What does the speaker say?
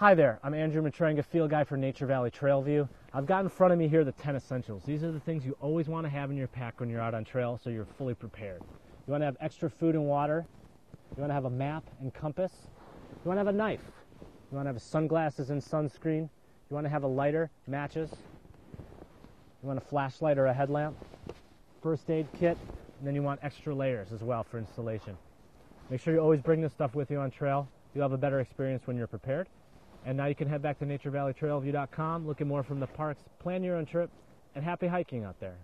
Hi there, I'm Andrew Matranga, field guide for Nature Valley Trailview. I've got in front of me here the 10 essentials. These are the things you always want to have in your pack when you're out on trail so you're fully prepared. You want to have extra food and water. You want to have a map and compass. You want to have a knife. You want to have sunglasses and sunscreen. You want to have a lighter, matches. You want a flashlight or a headlamp, first aid kit, and then you want extra layers as well for installation. Make sure you always bring this stuff with you on trail. You'll have a better experience when you're prepared. And now you can head back to naturevalleytrailview.com, look at more from the parks, plan your own trip, and happy hiking out there.